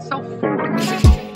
sound so foolish?